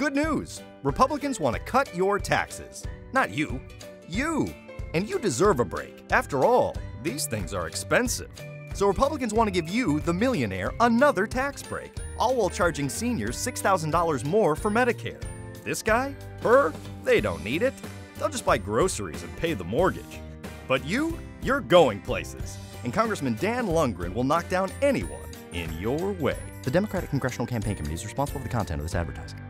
Good news! Republicans want to cut your taxes. Not you. You! And you deserve a break. After all, these things are expensive. So Republicans want to give you, the millionaire, another tax break, all while charging seniors $6,000 more for Medicare. This guy? Her? They don't need it. They'll just buy groceries and pay the mortgage. But you? You're going places. And Congressman Dan Lungren will knock down anyone in your way. The Democratic Congressional Campaign Committee is responsible for the content of this advertising.